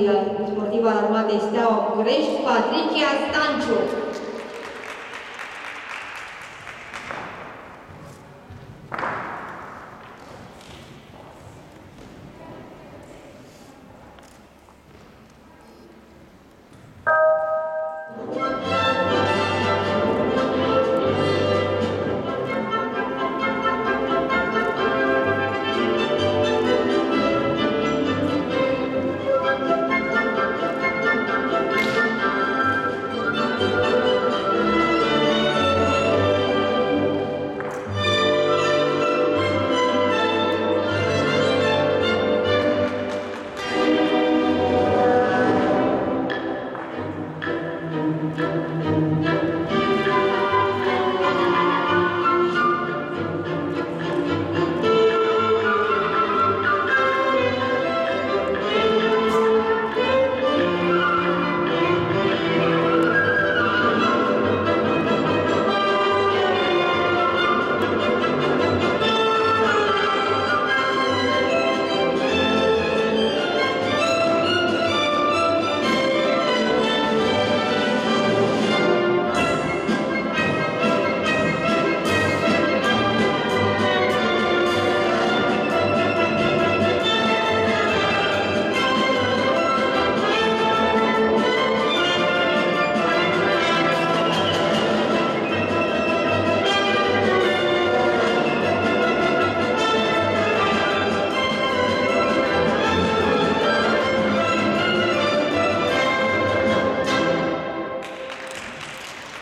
directorului sportiv al Armatei Steaua București, Patricia Stanciu.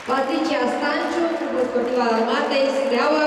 Patricia Sancho, Cortova Mate, Segawa.